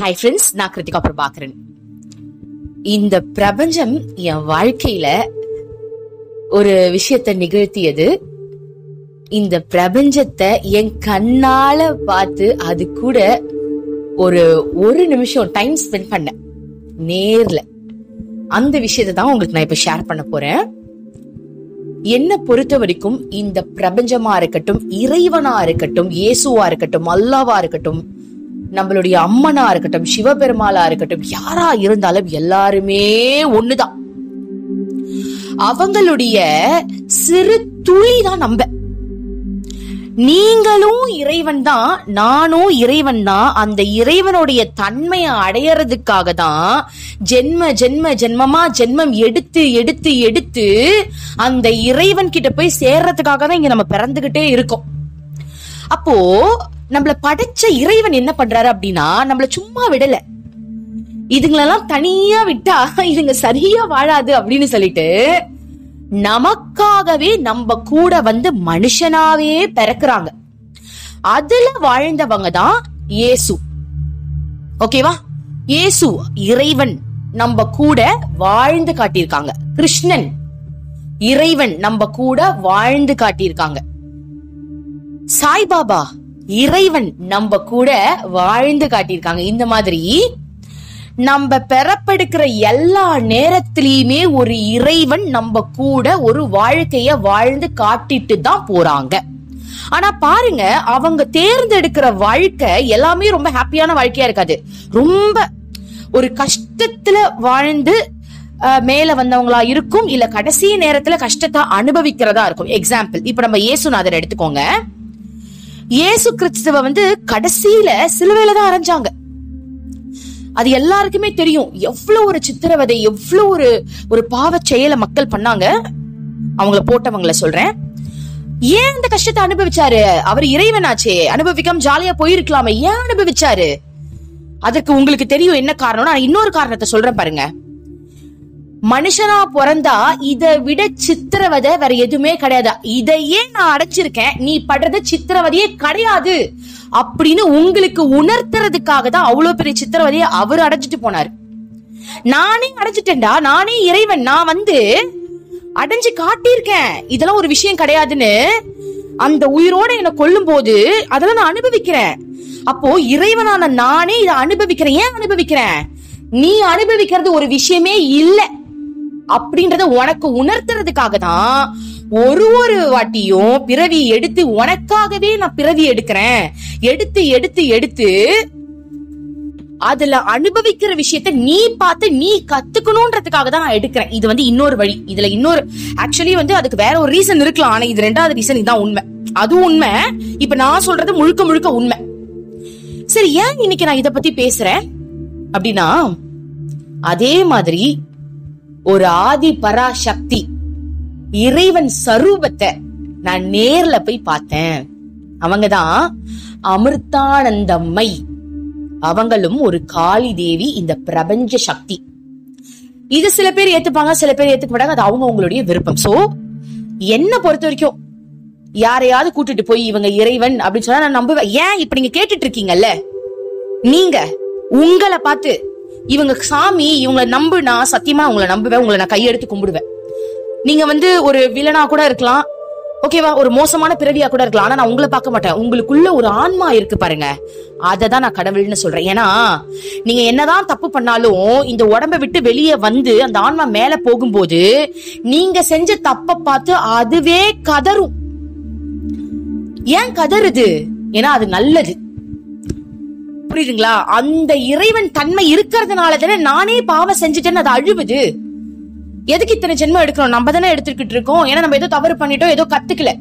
Hi friends நான் கிருத்திகா பிரபாகரன். இந்த பிரபஞ்சம் என் வாழ்க்கையில ஒரு விஷயத்தை நிகழ்த்தியது. இந்த பிரபஞ்சத்தை என் கண்ணால பார்த்து அது கூட ஒரு ஒரு நிமிஷம் டைம் ஸ்பெண்ட் பண்ணேன் நேர்ல. அந்த விஷயத்தை தான் உங்களுக்கு நான் இப்ப ஷேர் பண்ண போறேன். என்ன பொறுத்த வரைக்கும் இந்த பிரபஞ்சமா இருக்கட்டும் இறைவனா இருக்கட்டும் இயேசுவா இருக்கட்டும் அல்லாவா இருக்கட்டும் நம்மளுடைய அம்மனா இருக்கட்டும் சிவபெருமாளா இருக்கட்டும் யாரா இருந்தாலும் எல்லாருமே ஒண்ணுதான். அவங்களுடைய சிறு துளி தான் நம்ப நீங்களும் இறைவன் தான் நானும் இறைவன் தான். அந்த இறைவனுடைய தன்மையை அடையறதுக்காக தான் ஜென்ம ஜென்ம ஜென்மமா ஜென்மம் எடுத்து எடுத்து எடுத்து அந்த இறைவன் கிட்ட போய் சேர்றதுக்காக தான் இங்க நம்ம பிறந்துகிட்டே இருக்கோம். அப்போ நம்மள படைச்ச இறைவன் என்ன பண்றாரு அப்படின்னா நம்மள சும்மா விடல. இதுங்களெல்லாம் தனியா விட்டா இதுங்க சரியா வாழாது அப்படின்னு சொல்லிட்டு நமக்காகவே நம்ம கூட வந்து மனுஷனாவே பிறக்குறாங்க. அதுல வாழ்ந்தவங்க தான் இயேசு. ஓகேவா? இயேசு இறைவன் நம்ம கூட வாழ்ந்து காட்டியிருக்காங்க. கிருஷ்ணன் இறைவன் நம்ம கூட வாழ்ந்து காட்டியிருக்காங்க. சாய்பாபா இறைவன் நம்ம கூட வாழ்ந்து காட்டியிருக்காங்க. இந்த மாதிரி நம்ம பெறப்படுக்கிற எல்லா நேரத்திலயுமே ஒரு இறைவன் நம்ம கூட ஒரு வாழ்க்கைய வாழ்ந்து காட்டிட்டு தான் போறாங்க. ஆனா பாருங்க அவங்க தேர்ந்தெடுக்கிற வாழ்க்கை எல்லாமே ரொம்ப ஹாப்பியான வாழ்க்கையா இருக்காது. ரொம்ப ஒரு கஷ்டத்துல வாழ்ந்து மேல வந்தவங்களா இருக்கும் இல்ல கடைசி நேரத்துல கஷ்டத்தை அனுபவிக்கிறதா இருக்கும். எக்ஸாம்பிள் இப்ப நம்ம இயேசுநாதர் எடுத்துக்கோங்க. இயேசு கிறிஸ்துவ வந்து கடைசியில சிலுவையில தான் அரைஞ்சாங்க. அது எல்லாருக்குமே தெரியும். எவ்வளவு ஒரு சித்திரவதை எவ்வளவு ஒரு ஒரு பாவச் செயலை மக்கள் பண்ணாங்க. அவங்கள போட்டவங்கள சொல்றேன். ஏன் இந்த கஷ்டத்தை அனுபவிச்சாரு? அவர் இறைவனாச்சே. அனுபவிக்காம ஜாலியா போயிருக்கலாமே. ஏன் அனுபவிச்சாரு? அதற்கு உங்களுக்கு தெரியும் என்ன காரணம் நான் இன்னொரு காரணத்தை சொல்றேன் பாருங்க. மனுஷனா பிறந்தா இதை விட சித்திரவதை வேற எதுவுமே கிடையாது. இதையே நான் அடைச்சிருக்கேன் நீ படுறது சித்திரவதையே கிடையாது. அப்படின்னு உங்களுக்கு உணர்த்துறதுக்காக தான் அவ்வளவு பெரிய சித்திரவதையை அவர் அடைச்சிட்டு போனார். நானே அடைச்சிட்டேன்டா நானே இறைவன். நான் வந்து அடைஞ்சு காட்டியிருக்கேன். இதெல்லாம் ஒரு விஷயம் கிடையாதுன்னு அந்த உயிரோட என்னை கொல்லும் போது அதெல்லாம் நான் அனுபவிக்கிறேன். அப்போ இறைவனான நானே இதை அனுபவிக்கிறேன். ஏன் அனுபவிக்கிறேன்? நீ அனுபவிக்கிறது ஒரு விஷயமே இல்லை. அப்படின்றத உனக்கு உணர்த்துறதுக்காக தான் ஒரு ஒரு வாட்டியும் பிறவி எடுத்து உனக்காகவே நான் பிறவி எடுக்கிறேன். எடுத்து எடுத்து எடுத்து அதுல அனுபவிக்கிற விஷயத்த நீ பார்த்து நீ கத்துக்கணும்ன்றதுக்காக தான் நான் எடுக்கிறேன். இது வந்து இன்னொரு வழி. இதுல இன்னொரு ஆக்சுவலி வந்து அதுக்கு வேற ஒரு ரீசன் இருக்கலாம். ஆனா இது ரெண்டாவது ரீசன் இதான் உண்மை. அதுவும் உண்மை. இப்ப நான் சொல்றது முழுக்க முழுக்க உண்மை. சரி ஏன் இன்னைக்கு நான் இத பத்தி பேசுறேன்? அப்படின்னா அதே மாதிரி ஒரு ஆதி பராசக்தி. இறைவன் சரூபத்தை நான் நேர்ல போய் பார்த்தேன். அவங்கதான் அமிர்தானந்தம்மை. அவங்களும் ஒரு காளி தேவி இந்த பிரபஞ்ச சக்தி. இது சில பேர் ஏத்துப்பாங்க சில பேர் ஏத்துக்க மாட்டாங்க அது அவங்க அவங்களுடைய விருப்பம். சோ என்ன பொறுத்த வரைக்கும் யாரையாவது கூட்டிட்டு போய் இவங்க இறைவன் அப்படின்னு சொன்னா நான் நம்புவேன். ஏன் இப்ப நீங்க கேட்டுட்டு இருக்கீங்கல்ல? நீங்க உங்களை பார்த்து இவங்க சாமி இவங்களை நம்புனா சத்தியமா உங்களை நம்புவேன் உங்களை நான் கையெடுத்து கும்பிடுவேன். நீங்க வந்து ஒரு வில்லனா கூட இருக்கலாம். ஓகேவா? ஒரு மோசமான பிறவியா கூட இருக்கலாம். ஆனா நான் உங்களை பார்க்க மாட்டேன். உங்களுக்குள்ள ஒரு ஆன்மா இருக்கு பாருங்க. அதை தான் நான் கடவுள்னு சொல்றேன். ஏன்னா நீங்க என்னதான் தப்பு பண்ணாலும் இந்த உடம்ப விட்டு வெளியே வந்து அந்த ஆன்மா மேல போகும்போது நீங்க செஞ்ச தப்ப பார்த்து அதுவே கதறும். ஏன் கதறுது? ஏன்னா அது நல்லது. புரியுதுங்களா? அந்த இறைவன் தன்மை இருக்கிறதுனால தானே நானே பாவம் செஞ்சுட்டேன்னு அது அழுவுது. எதுக்கு இத்தனை ஜென்மம் எடுக்கிறோம் நம்ம தானே எடுத்துக்கிட்டு இருக்கோம். ஏன்னா நம்ம ஏதோ தவறு பண்ணிட்டோம் ஏதோ கத்துக்கல.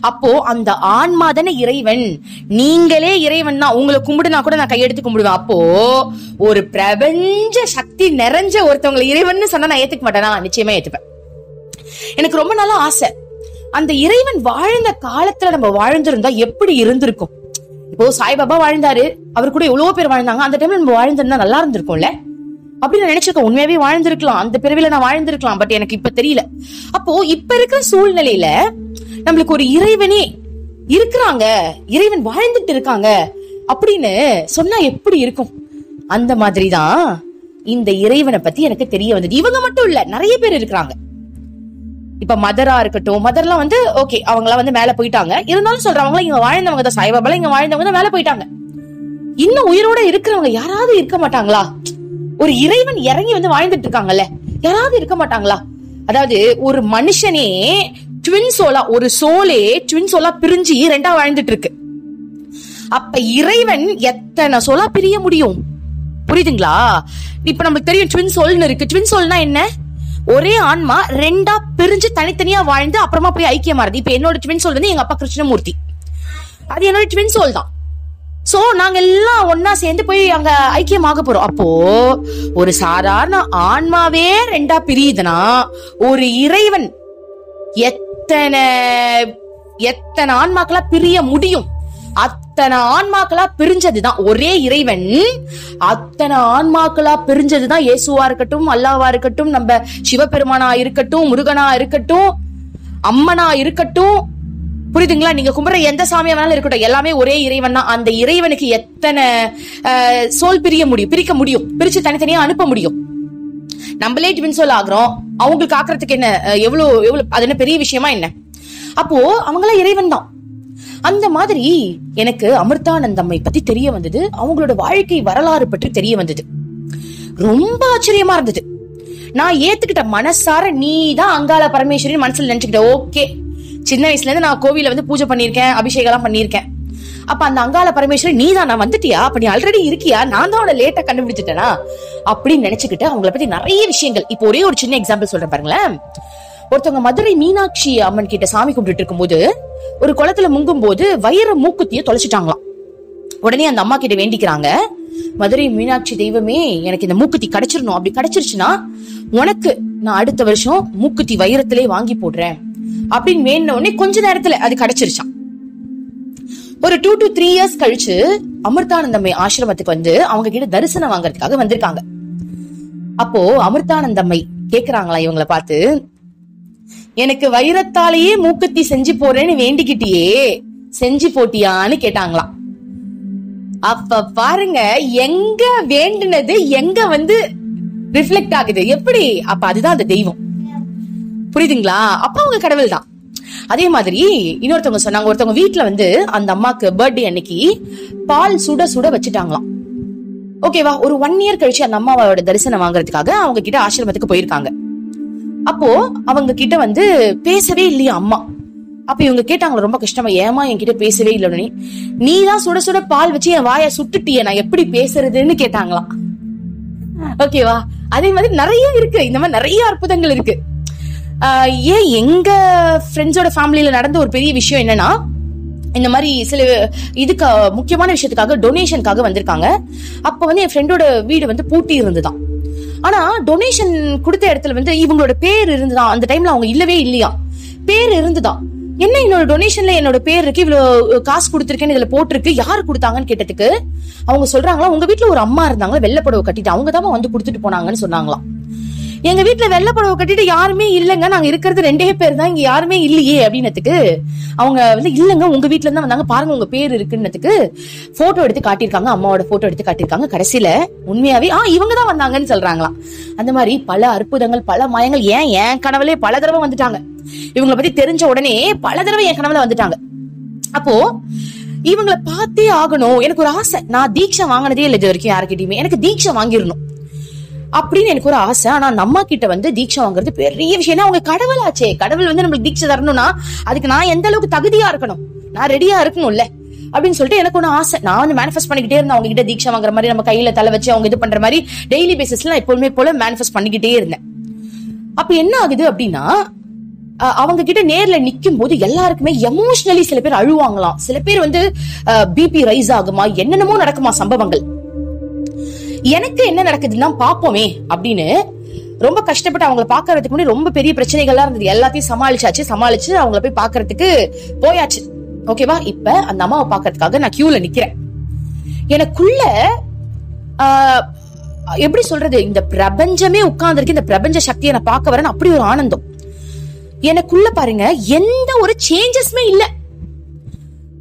அப்போ அந்த ஆன்மா தானே இறைவன். நீங்களே இறைவன் தான். உங்களை கும்பிடுனா கூட நான் கையெடுத்து கும்பிடுவேன். அப்போ ஒரு பிரபஞ்ச சக்தி நிறைஞ்ச ஒருத்தவங்களை இறைவன் சொன்னா நான் ஏத்துக்க மாட்டேனா. நிச்சயமா ஏத்துப்பேன். எனக்கு ரொம்ப நாளா ஆசை. அந்த இறைவன் வாழ்ந்த காலத்துல நம்ம வாழ்ந்திருந்தா எப்படி இருந்திருக்கும்? இப்போ சாய்பாபா வாழ்ந்தாரு. அவர் கூட எவ்வளவு பேர் வாழ்ந்தாங்க. அந்த டைம்ல நம்ம வாழ்ந்திருந்தா நல்லா இருந்திருக்கும்ல? அப்படின்னு நான் நினைச்சிருக்கேன். உண்மையாவே வாழ்ந்திருக்கலாம். அந்த பிறவில நான் வாழ்ந்திருக்கலாம். பட் எனக்கு இப்ப தெரியல. அப்போ இப்ப இருக்கிற சூழ்நிலையில நம்மளுக்கு ஒரு இறைவனே இருக்கிறாங்க. இறைவன் வாழ்ந்துட்டு இருக்காங்க. அப்படின்னு சொன்னா எப்படி இருக்கும்? அந்த மாதிரிதான் இந்த இறைவனை பத்தி எனக்கு தெரிய வந்தது. இவங்க மட்டும் இல்ல நிறைய பேர் இருக்கிறாங்க. இப்ப மதரா இருக்கட்டும் மதர்லாம் வந்து ஓகே அவங்களாம் வந்து மேல போயிட்டாங்க. இருந்தாலும் சொல்றவங்க இங்க வாழ்ந்தவங்க தான் சாய்பாபால இங்க வாழ்ந்தவங்க தான் மேல போயிட்டாங்க. இன்னும் உயிரோட இருக்கிறவங்க யாராவது இருக்க மாட்டாங்களா? ஒரு இறைவன் இறங்கி வந்து வாழ்ந்துட்டு இருக்காங்கல்ல யாராவது இருக்க மாட்டாங்களா? அதாவது ஒரு மனுஷனே ட்வின் சோலா ஒரு சோலே ட்வின் சோலா பிரிஞ்சு ரெண்டா வாழ்ந்துட்டு இருக்கு. அப்ப இறைவன் எத்தனை சோலா பிரிய முடியும்? புரியுதுங்களா? இப்ப நமக்கு தெரியும் ட்வின் சோல்னு இருக்கு. ட்வின் சோல்னா என்ன? ஒரே ஆன்மா ரெண்டா பிரிஞ்சு தனித்தனியா வாழ்ந்து அப்புறமா போய் ஐக்கியமாறுது இப்ப என்னோட ட்வின் சோல் வந்து எங்க அப்பா கிருஷ்ணமூர்த்தி. அது என்னோட ட்வின் சோல் தான். சோ நாங்க எல்லாம் ஒன்னா சேர்ந்து போய் அங்க ஐக்கியமாக போறோம். அப்போ ஒரு சாதாரண ஆன்மாவே ரெண்டா பிரியுதுன்னா ஒரு இறைவன் எத்தனை எத்தனை ஆன்மாக்களா பிரிய முடியும்? அத்தனை ஆன்மாக்களா பிரிஞ்சதுதான். ஒரே இறைவன் அத்தனை ஆன்மாக்களா பிரிஞ்சதுதான். இயேசுவா இருக்கட்டும் அல்லாவா இருக்கட்டும் நம்ம சிவபெருமானா இருக்கட்டும் முருகனா இருக்கட்டும் அம்மனா இருக்கட்டும். புரியுதுங்களா? நீங்க கும்பிடுற எந்த சாமியா வேணாலும் இருக்கட்டும். எல்லாமே ஒரே இறைவன் தான். அந்த இறைவனுக்கு எத்தனை சோல் பிரிய முடியும்? பிரிக்க முடியும். பிரிச்சு தனித்தனியா அனுப்ப முடியும். நம்மளே ட்வின் சோல் ஆகுறோம். அவங்களுக்கு ஆக்குறதுக்கு என்ன எவ்வளவு எவ்வளவு அது என்ன பெரிய விஷயமா என்ன? அப்போ அவங்களாம் இறைவன் தான். அந்த மாதிரி எனக்கு அமிர்தானந்தம்மை பத்தி தெரிய வந்தது. அவங்களோட வாழ்க்கை வரலாறு பற்றி தெரிய வந்தது. ரொம்ப ஆச்சரியமா இருந்தது. நான் ஏத்துக்கிட்ட மனசார நீ தான் அங்காள பரமேஸ்வரின் மனசுல நினைச்சுக்கிட்ட. ஓகே. சின்ன வயசுல இருந்து நான் கோவில வந்து பூஜை பண்ணியிருக்கேன் அபிஷேகம் எல்லாம் பண்ணியிருக்கேன். அப்ப அந்த அங்காள பரமேஸ்வரி நீ தான் நான் வந்துட்டியா? அப்ப நீ ஆல்ரெடி இருக்கியா? நான் தான் அவளை லேட்டா கண்டுபிடிச்சிட்டேனா? அப்படின்னு நினைச்சுக்கிட்டு அவங்கள பத்தி நிறைய விஷயங்கள். இப்போ ஒரே ஒரு சின்ன எக்ஸாம்பிள் சொல்றேன் பாருங்களேன். ஒருத்தவங்க மதுரை மீனாட்சி அம்மன் கிட்ட சாமி கும்பிட்டு இருக்கும்போது ஒரு குளத்துல முங்கும் போது வைர மூக்குத்திய தொலைச்சிட்டாங்களாம். உடனே அந்த அம்மா கிட்ட வேண்டிக்கிறாங்க மதுரை மீனாட்சி தெய்வமே எனக்கு இந்த மூக்குத்தி கிடைச்சிடணும் அப்படி கிடைச்சிருச்சுன்னா உனக்கு நான் அடுத்த வருஷம் மூக்குத்தி வைரத்திலே வாங்கி போடுறேன். அப்படின்னு வேணுன உடனே கொஞ்ச நேரத்துல அது கிடைச்சிருச்சான் ஒரு டூ டு த்ரீ இயர்ஸ் கழிச்சு அமிர்தானந்தம்மை ஆசிரமத்துக்கு வந்து அவங்க கிட்ட தரிசனம் வாங்குறதுக்காக வந்திருக்காங்க. அப்போ அமிர்தானந்தம்மை கேக்குறாங்களா இவங்களை பார்த்து எனக்கு வைரத்தாலேயே மூக்குத்தி செஞ்சு போறேன்னு வேண்டிக்கிட்டியே. செஞ்சு போட்டியான்னு கேட்டாங்களாம். அப்ப பாருங்க எங்க வேண்டுனது எங்க வந்து ரிஃப்ளெக்ட் ஆகுது? எப்படி? அப்ப அதுதான் அந்த தெய்வம். புரியுதுங்களா? அப்ப அவங்க கடவுள் தான் அதே மாதிரி இன்னொருத்தவங்க சொன்னாங்க ஒருத்தவங்க வீட்டுல வந்து அந்த அம்மாக்கு பர்த்டே அன்னைக்கு பால் சுட சுட வச்சுட்டாங்களாம். ஓகேவா ஒரு ஒன் இயர் கழிச்சு அந்த அம்மாவோட தரிசனம் வாங்குறதுக்காக அவங்க கிட்ட ஆசிரமத்துக்கு போயிருக்காங்க. அப்போ அவங்க கிட்ட வந்து பேசவே இல்லையா அம்மா? அப்ப இவங்க கேட்டாங்க ரொம்ப கஷ்டமா ஏமா என்கிட்ட பேசவே இல்லை உடனே நீ தான் சுட சுட பால் வச்சு என் வாயை சுட்டுட்டிய நான் எப்படி பேசுறதுன்னு? கேட்டாங்களாம் ஓகேவா? அதே மாதிரி நிறைய இருக்கு. இந்த மாதிரி நிறைய அற்புதங்கள் இருக்கு. ஏன் எங்க ஃப்ரெண்ட்ஸோட ஃபேமிலியில நடந்த ஒரு பெரிய விஷயம் என்னன்னா இந்த மாதிரி சில இதுக்கு முக்கியமான விஷயத்துக்காக டொனேஷனுக்காக வந்திருக்காங்க. அப்ப வந்து என் ஃப்ரெண்டோட வீடு வந்து பூட்டி இருந்துதான் ஆனா டொனேஷன் கொடுத்த இடத்துல வந்து இவங்களோட பேர் இருந்துதான் அந்த டைம்ல அவங்க இல்லவே இல்லையா? பேர் இருந்துதான் என்ன என்னோட டொனேஷன்ல என்னோட பேர் இருக்கு இவ்வளவு காசு கொடுத்துருக்கேன்னு இதுல போட்டிருக்கு யாரு கொடுத்தாங்கன்னு கேட்டதுக்கு அவங்க சொல்றாங்களா உங்க வீட்டுல ஒரு அம்மா இருந்தாங்களா வெள்ளை கட்டிட்டு அவங்க தான் வந்து கொடுத்துட்டு போனாங்கன்னு சொன்னாங்களாம். எங்க வீட்டுல வெள்ளை புடவை கட்டிட்டு யாருமே இல்லைங்க. நாங்க இருக்கிறது ரெண்டே பேர் தான். இங்க யாருமே இல்லையே அப்படின்னதுக்கு அவங்க வந்து இல்லங்க உங்க வீட்டுல இருந்தா வந்தாங்க. பாருங்க உங்க பேர் இருக்குன்னதுக்கு போட்டோ எடுத்து காட்டியிருக்காங்க. அம்மாவோட போட்டோ எடுத்து காட்டியிருக்காங்க. கடைசியில உண்மையாவே ஆ இவங்க தான் வந்தாங்கன்னு சொல்றாங்களாம். அந்த மாதிரி பல அற்புதங்கள் பல மாயங்கள் ஏன் என் கனவுலே பல தடவை வந்துட்டாங்க. இவங்கள பத்தி தெரிஞ்ச உடனே பல தடவை என் கனவுல வந்துட்டாங்க. அப்போ இவங்களை பார்த்தே ஆகணும். எனக்கு ஒரு ஆசை. நான் தீட்சை வாங்கினதே இல்லை இது வரைக்கும் யாருக்கிட்டையுமே எனக்கு தீட்சை வாங்கிடணும். அப்படின்னு எனக்கு ஒரு ஆசை. ஆனா அந்த அம்மா கிட்ட வந்து தீட்சை வாங்குறது பெரிய விஷயம். ஏன்னா அவங்க கடவுளாச்சே. கடவுள் வந்து நம்மளுக்கு தீட்சை தரணும்னா அதுக்கு நான் எந்த அளவுக்கு தகுதியா இருக்கணும்? நான் ரெடியா இருக்கணும்ல? அப்படின்னு சொல்லிட்டு எனக்கு ஒன்று ஆசை. நான் வந்து மேனிஃபெஸ்ட் பண்ணிக்கிட்டே இருந்தேன். அவங்க கிட்ட தீட்சை வாங்குற மாதிரி நம்ம கையில தலை வச்சு அவங்க இது பண்ற மாதிரி டெய்லி பேசிஸ்ல நான் எப்பவுமே போல மேனிஃபெஸ்ட் பண்ணிக்கிட்டே இருந்தேன். அப்ப என்ன ஆகுது அப்படின்னா அவங்க கிட்ட நேர்ல நிக்கும் போது எல்லாருக்குமே எமோஷனலி சில பேர் அழுவாங்களாம். சில பேர் வந்து பிபி ரைஸ் ஆகுமா? என்னென்னமோ நடக்குமா சம்பவங்கள். எனக்கு என்ன நடக்குதுன்னா பாப்போமே அப்படின்னு ரொம்ப கஷ்டப்பட்டு அவங்கள பாக்குறதுக்கு முன்னாடி ரொம்ப பெரிய பிரச்சனைகள்லாம் இருந்தது. எல்லாத்தையும் சமாளிச்சாச்சு. சமாளிச்சு அவங்கள போய் பாக்குறதுக்கு போயாச்சு. ஓகேவா இப்ப அந்த அம்மாவை பாக்குறதுக்காக நான் கியூல நிக்கிறேன். எனக்குள்ள ஆஹ், எப்படி சொல்றது? இந்த பிரபஞ்சமே உட்கார்ந்துருக்கு. இந்த பிரபஞ்ச சக்தியை நான் பார்க்க வரேன்னு அப்படி ஒரு ஆனந்தம். எனக்குள்ள பாருங்க எந்த ஒரு சேஞ்சஸ்மே இல்ல.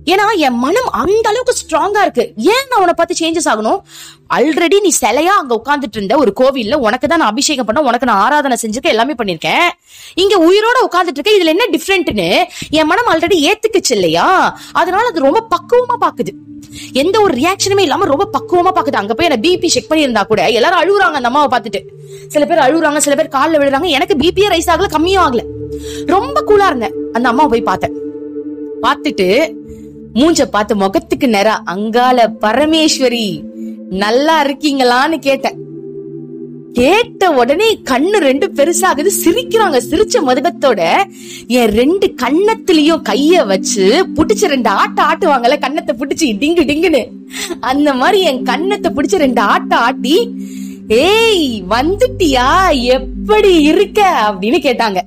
ஏன்னா என் மனம் அந்த அளவுக்கு ஸ்ட்ராங்கா இருக்கு. ஏன் நான் உன பார்த்து சேஞ்சஸ் ஆகணும்? ஆல்ரெடி நீ சிலையா அங்க உட்கார்ந்துட்டு இருந்த ஒரு கோவில்ல உனக்கு தான் நான் அபிஷேகம் பண்ண உனக்கு நான் ஆராதனை செஞ்சுக்க எல்லாமே பண்ணிருக்கேன். இங்க உயிரோட உட்கார்ந்துட்டு இருக்க இதுல என்ன டிஃப்ரெண்ட்னு என் மனம் ஆல்ரெடி ஏத்துக்குச்சு இல்லையா? அதனால அது ரொம்ப பக்குவமா பாக்குது. எந்த ஒரு ரியாக்ஷனுமே இல்லாம ரொம்ப பக்குவமா பாக்குது. அங்க போய் என்ன பிபி செக் பண்ணியிருந்தா கூட எல்லாரும் அழுகுறாங்க அந்த அம்மாவை பார்த்துட்டு. சில பேர் அழுகுறாங்க சில பேர் கால்ல விழுறாங்க எனக்கு பிபியே ரைஸ் ஆகல கம்மியும் ஆகல. ரொம்ப கூலா இருந்தேன். அந்த அம்மாவை போய் பார்த்தேன். பார்த்துட்டு மூஞ்ச பார்த்து முகத்துக்கு நேரா அங்கால பரமேஸ்வரி நல்லா இருக்கீங்களான்னு கேட்டேன். கேட்ட உடனே கண்ணு ரெண்டு பெருசாகுது சிரிக்கிறாங்க சிரிச்ச மதுகத்தோட. என் ரெண்டு கண்ணத்திலயும் கைய வச்சு புடிச்ச ரெண்டு ஆட்ட ஆட்டுவாங்கல்ல கண்ணத்தை புடிச்சு டிங்கு டிங்குன்னு. அந்த மாதிரி என் கண்ணத்தை புடிச்ச ரெண்டு ஆட்ட ஆட்டி ஏய் வந்துட்டியா? எப்படி இருக்க? அப்படின்னு கேட்டாங்க.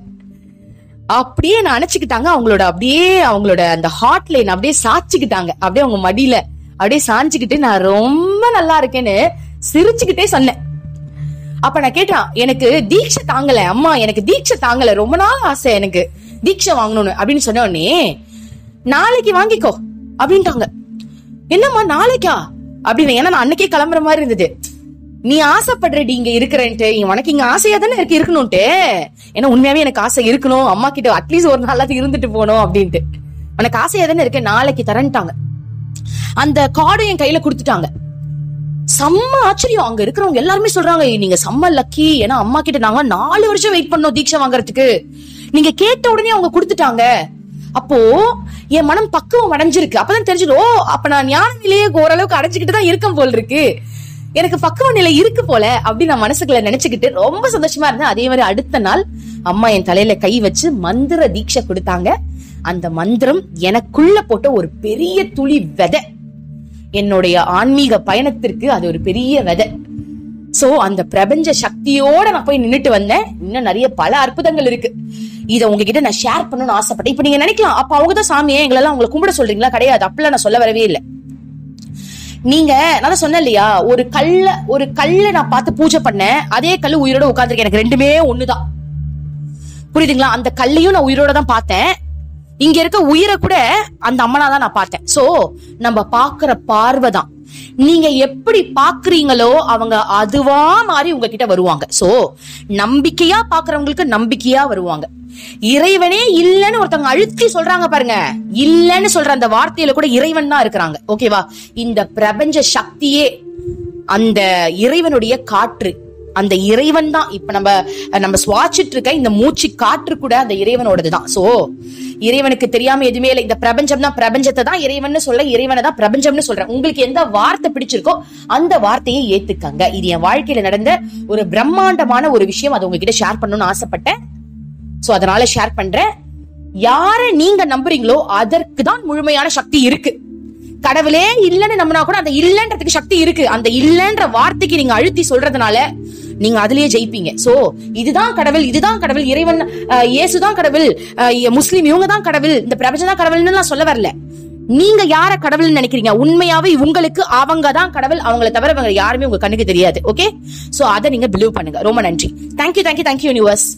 அப்படியே நான் அவங்களோட அப்படியே அவங்களோட அந்த ஹாட் லைன் அப்படியே சாச்சுக்கிட்டாங்க அப்படியே அவங்க மடியில அப்படியே சாஞ்சுக்கிட்டு நான் ரொம்ப நல்லா இருக்கேன்னு சிரிச்சுக்கிட்டே சொன்னேன். அப்ப நான் கேட்டான் எனக்கு தீட்சை தாங்கல அம்மா எனக்கு தீட்சை தாங்கல ரொம்ப நாள் ஆசை எனக்கு தீட்சை வாங்கணும்னு அப்படின்னு சொன்ன உடனே நாளைக்கு வாங்கிக்கோ அப்படின்ட்டாங்க. என்னம்மா நாளைக்கா? அப்படின்னு ஏன்னா நான் அன்னைக்கே கிளம்புற மாதிரி இருந்தது. நீ ஆசைப்படுறடி இங்க இருக்கிறேன்ட்டு. உனக்கு இங்க ஆசையா தானே இருக்கு இருக்கணும்ட்டு? ஏன்னா உண்மையாவே எனக்கு ஆசை இருக்கணும். அம்மா கிட்ட அட்லீஸ்ட் ஒரு நாளாவது இருந்துட்டு போகணும் அப்படின்ட்டு. உனக்கு ஆசையா தானே இருக்கு நாளைக்கு தரேன்ட்டாங்க. அந்த கார்டு என் கையில கொடுத்துட்டாங்க. செம்ம ஆச்சரியம். அங்க இருக்கிறவங்க எல்லாருமே சொல்றாங்க நீங்க செம்ம லக்கி ஏன்னா அம்மா கிட்ட நாங்க நாலு வருஷம் வெயிட் பண்ணோம் தீட்சை வாங்குறதுக்கு. நீங்க கேட்ட உடனே அவங்க கொடுத்துட்டாங்க. அப்போ என் மனம் பக்குவம் அடைஞ்சிருக்கு. அப்பதான் தெரிஞ்சது ஓ அப்ப நான் ஞான நிலையே ஓரளவுக்கு அடைஞ்சுக்கிட்டு தான் இருக்கேன் போல் இருக்கு. எனக்கு பக்குவ நிலை இருக்கு போல அப்படின்னு நான் மனசுக்குள்ள நினைச்சுக்கிட்டு ரொம்ப சந்தோஷமா இருந்தேன். அதே மாதிரி அடுத்த நாள் அம்மா என் தலையில கை வச்சு மந்திர தீட்சை கொடுத்தாங்க. அந்த மந்திரம் எனக்குள்ள போட்ட ஒரு பெரிய துளி விதை. என்னுடைய ஆன்மீக பயணத்திற்கு அது ஒரு பெரிய விதை. சோ அந்த பிரபஞ்ச சக்தியோட நான் போய் நின்னுட்டு வந்தேன். இன்னும் நிறைய பல அற்புதங்கள் இருக்கு. இதை உங்ககிட்ட நான் ஷேர் பண்ணணும்னு ஆசைப்பட்டேன். இப்ப நீங்க நினைக்கலாம் அப்ப அவங்க தான் சாமியே எங்களெல்லாம் உங்களை கும்பிட சொல்றீங்களா? கிடையாது. அப்பெல்லாம் நான் சொல்ல வரவே இல்லை. நீங்க நான் தான் சொன்னேன் இல்லையா ஒரு கல்ல ஒரு கல்ல நான் பார்த்து பூஜை பண்ணேன். அதே கல்லு உயிரோட உட்காந்துருக்கேன் எனக்கு ரெண்டுமே ஒண்ணுதான். புரியுதுங்களா? அந்த கல்லையும் நான் உயிரோட தான் பார்த்தேன். இங்க இருக்க உயிரை கூட அந்த அம்மனா தான் நான் பார்த்தேன். சோ நம்ம பாக்குற பார்வை தான் நீங்க எப்படி பாக்குறீங்களோ அவங்க அதுவா மாறி உங்ககிட்ட வருவாங்க. சோ நம்பிக்கையா பாக்குறவங்களுக்கு நம்பிக்கையா வருவாங்க. இறைவனே இல்லன்னு ஒருத்தவங்க அழுத்தி சொல்றாங்க பாருங்க. இல்லன்னு சொல்ற அந்த வார்த்தையில கூட இறைவன் தான் இருக்கிறாங்க. ஓகேவா இந்த பிரபஞ்ச சக்தியே அந்த இறைவனுடைய காற்று. அந்த இறைவன் தான். இப்ப நம்ம நம்ம சுவாச்சிட்டு இருக்க இந்த மூச்சு காற்று கூட அந்த இறைவனோடது தான் சோ இறைவனுக்கு தெரியாம எதுவுமே இல்லை. இந்த பிரபஞ்சம் தான் பிரபஞ்சத்தை தான் இறைவன் சொல்ல இறைவனை தான் பிரபஞ்சம்னு சொல்றேன் உங்களுக்கு எந்த வார்த்தை பிடிச்சிருக்கோ அந்த வார்த்தையை ஏத்துக்கங்க. இது என் வாழ்க்கையில நடந்த ஒரு பிரம்மாண்டமான ஒரு விஷயம். அதை உங்ககிட்ட ஷேர் பண்ணணும்னு ஆசைப்பட்டேன். சோ அதனால ஷேர் பண்றேன். யார நீங்க நம்புறீங்களோ அதற்கு தான் முழுமையான சக்தி இருக்கு. கடவுளே இல்லைன்னு நம்பினா கூட அந்த இல்லைன்றதுக்கு சக்தி இருக்கு. அந்த இல்லைன்ற வார்த்தைக்கு நீங்க அழுத்தி சொல்றதுனால நீங்க அதுலயே ஜெயிப்பீங்க. சோ இதுதான் கடவுள் இதுதான் கடவுள் இறைவன் இயேசுதான் கடவுள் முஸ்லீம் இவங்க தான் கடவுள் இந்த பிரபஞ்சம் தான் கடவுள்னு நான் சொல்ல வரல. நீங்க யார கடவுள்னு நினைக்கிறீங்க? உண்மையாவே உங்களுக்கு அவங்க தான் கடவுள் அவங்கள தவிர இவங்க யாருமே உங்க கண்ணுக்கு தெரியாது. ஓகே சோ அதை நீங்க பிலீவ் பண்ணுங்க. ரொம்ப நன்றி. Thank you thank you thank you universe